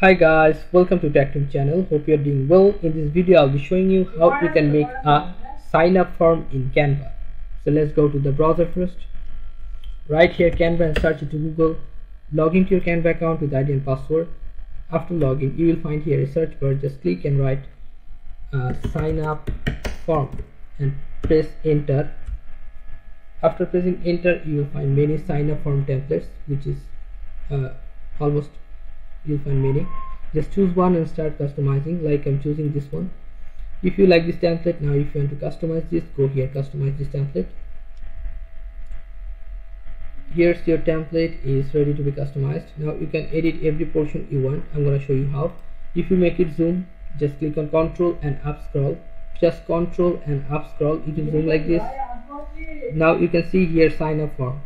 Hi guys, welcome to TechTube channel. Hope you're doing well. In this video, I'll be showing you how you can make a sign up form in Canva. So let's go to the browser first. Right here Canva and search it to Google. Log into your Canva account with ID and password. After login, you will find here a search bar. Just click and write uh, sign up form and press enter. After pressing enter, you will find many sign up form templates, which is uh, almost you'll find many just choose one and start customizing. Like I'm choosing this one. If you like this template now if you want to customize this go here customize this template. Here's your template is ready to be customized. Now you can edit every portion you want. I'm gonna show you how. If you make it zoom just click on control and up scroll. Just control and up scroll. It will zoom like this. Now you can see here sign up form.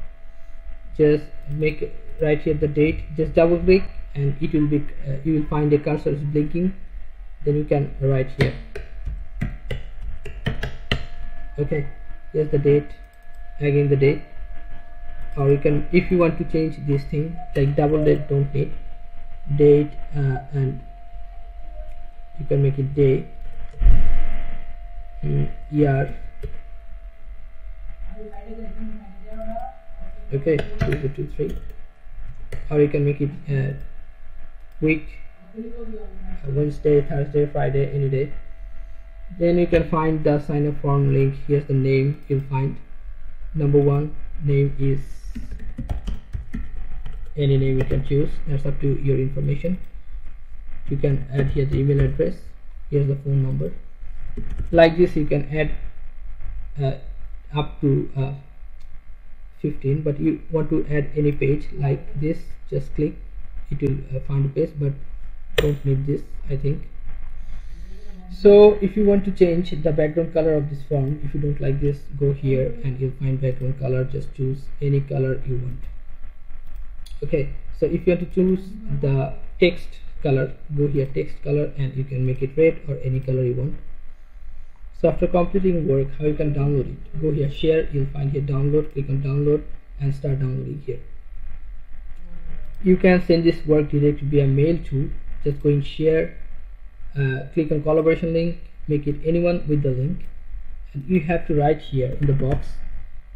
Just make right here the date. Just double click and it will be uh, you will find a cursor is blinking. Then you can write here. Okay here's the date. Again the date. Or you can if you want to change this thing like double date don't need. Date uh, and you can make it day. Mm, year. Okay two, two, three. Or you can make it uh, week. Wednesday Thursday Friday any day. Then you can find the sign up form link. Here's the name you'll find. Number one name is any name you can choose. That's up to your information. You can add here the email address. Here's the phone number. Like this you can add uh, up to uh, 15 but you want to add any page like this just click it will uh, find a page but don't need this I think. So if you want to change the background color of this form if you don't like this go here and you'll find background color. Just choose any color you want. Okay so if you want to choose the text color go here text color and you can make it red or any color you want. So after completing work how you can download it? Go here share you'll find here download click on download and start downloading here you can send this work directly via mail to just go in share uh, click on collaboration link make it anyone with the link. And you have to write here in the box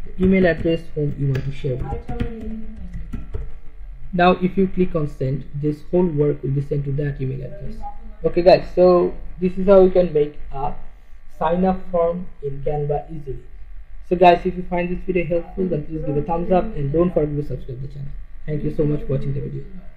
the email address whom you want to share with. Now if you click on send this whole work will be sent to that email address. Okay guys so this is how you can make a sign up form in canva easily. So guys if you find this video helpful then please give a thumbs up and don't forget to subscribe the channel Thank you so much for watching the video.